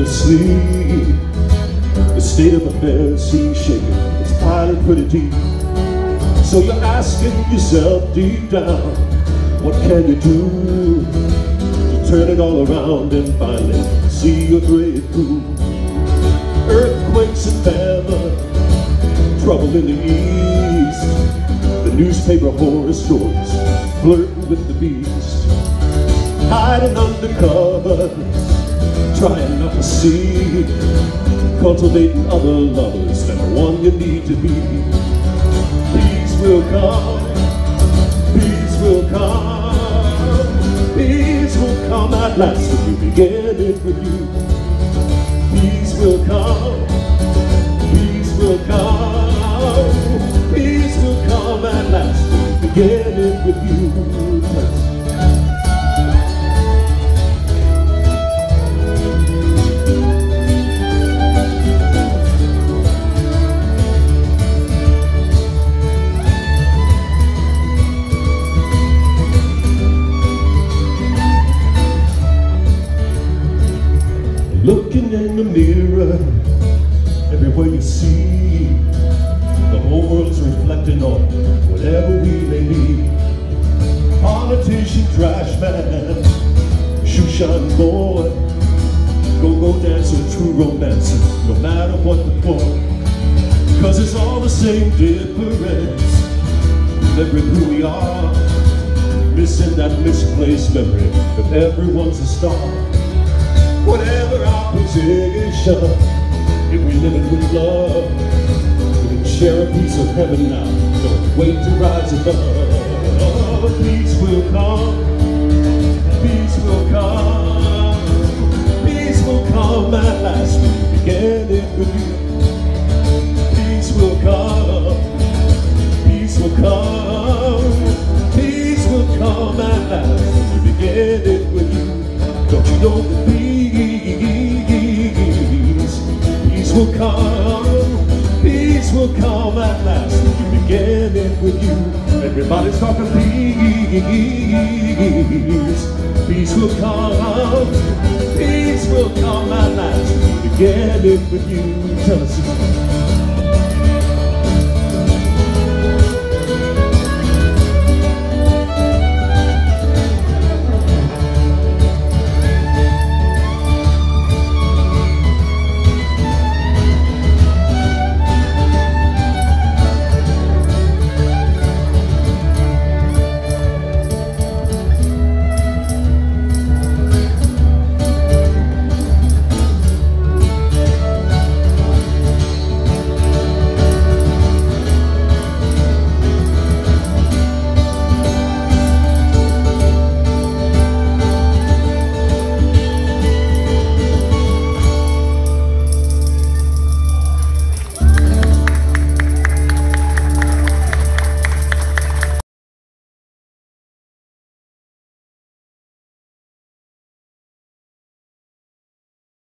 to sleep. The state of affairs seems shaken, it's piling pretty deep. So you're asking yourself deep down, what can you do to turn it all around and finally see your grave through? Earthquakes and famine, trouble in the east, the newspaper horror stories flirting with the beast, hiding under cover, trying not to see, cultivating other lovers than the one you need to be. Peace will come, peace will come, peace will come at last when you begin it with you. Peace will come, peace will come, peace will come at last when you begin it with you. Looking in the mirror, everywhere you see, the whole world's reflecting on whatever we may be. Politician, trash man, shoe shine boy, go-go dancer, true romancer, no matter what the form. Cause it's all the same difference, remembering who we are, missing that misplaced memory that everyone's a star. Whatever our position, if we live it with love, we can share a piece of heaven now. Don't wait to rise above. Peace will come, peace will come, peace will come at last. We began it with you. Peace will come, peace will come, peace will come at last. We began it with you. Don't you know that peace will come, peace will come at last. You began it with you. Everybody's talking peace. Peace will come, peace will come at last. It with you. Tell us.